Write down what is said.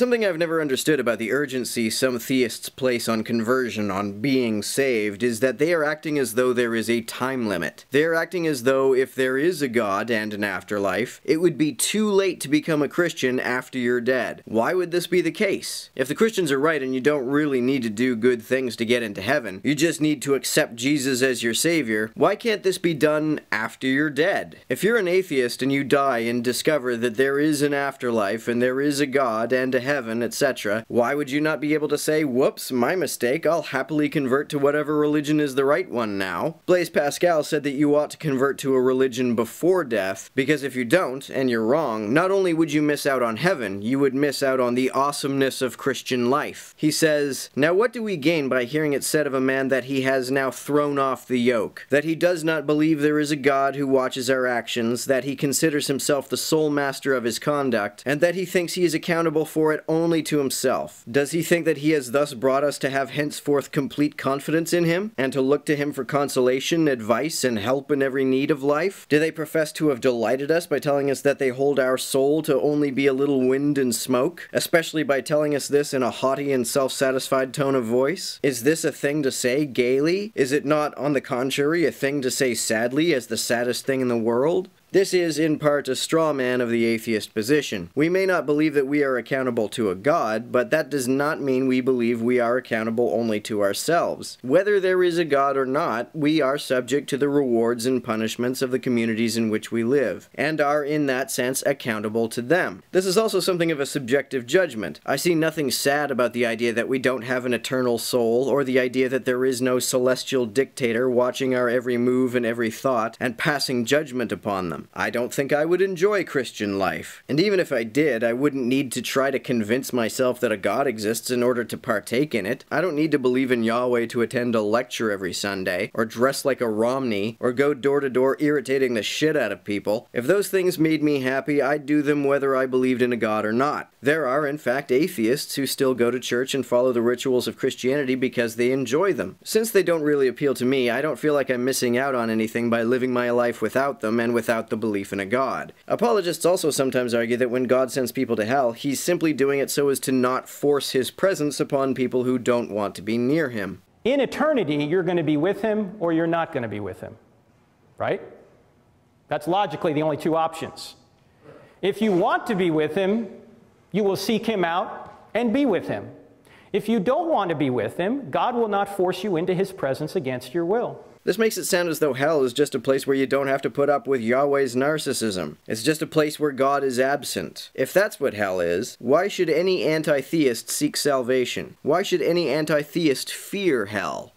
Something I've never understood about the urgency some theists place on conversion, on being saved, is that they are acting as though there is a time limit. They are acting as though if there is a God and an afterlife, it would be too late to become a Christian after you're dead. Why would this be the case? If the Christians are right and you don't really need to do good things to get into heaven, you just need to accept Jesus as your savior, why can't this be done after you're dead? If you're an atheist and you die and discover that there is an afterlife and there is a God and a heaven, etc., why would you not be able to say, whoops, my mistake, I'll happily convert to whatever religion is the right one now? Blaise Pascal said that you ought to convert to a religion before death, because if you don't, and you're wrong, not only would you miss out on heaven, you would miss out on the awesomeness of Christian life. He says, Now what do we gain by hearing it said of a man that he has now thrown off the yoke? That he does not believe there is a God who watches our actions, that he considers himself the sole master of his conduct, and that he thinks he is accountable for it only to himself. Does he think that he has thus brought us to have henceforth complete confidence in him, and to look to him for consolation, advice, and help in every need of life? Do they profess to have delighted us by telling us that they hold our soul to only be a little wind and smoke, especially by telling us this in a haughty and self-satisfied tone of voice? Is this a thing to say gaily? Is it not, on the contrary, a thing to say sadly as the saddest thing in the world? This is, in part, a straw man of the atheist position. We may not believe that we are accountable to a God, but that does not mean we believe we are accountable only to ourselves. Whether there is a God or not, we are subject to the rewards and punishments of the communities in which we live, and are in that sense accountable to them. This is also something of a subjective judgment. I see nothing sad about the idea that we don't have an eternal soul, or the idea that there is no celestial dictator watching our every move and every thought, and passing judgment upon them. I don't think I would enjoy Christian life. And even if I did, I wouldn't need to try to convince myself that a God exists in order to partake in it. I don't need to believe in Yahweh to attend a lecture every Sunday, or dress like a Romney, or go door to door irritating the shit out of people. If those things made me happy, I'd do them whether I believed in a God or not. There are, in fact, atheists who still go to church and follow the rituals of Christianity because they enjoy them. Since they don't really appeal to me, I don't feel like I'm missing out on anything by living my life without them and without the belief in a God. Apologists also sometimes argue that when God sends people to hell, he's simply doing it so as to not force his presence upon people who don't want to be near him. In eternity, you're going to be with him or you're not going to be with him. Right? That's logically the only two options. If you want to be with him, you will seek him out and be with him. If you don't want to be with him, God will not force you into his presence against your will. This makes it sound as though hell is just a place where you don't have to put up with Yahweh's narcissism. It's just a place where God is absent. If that's what hell is, why should any anti-theist seek salvation? Why should any anti-theist fear hell?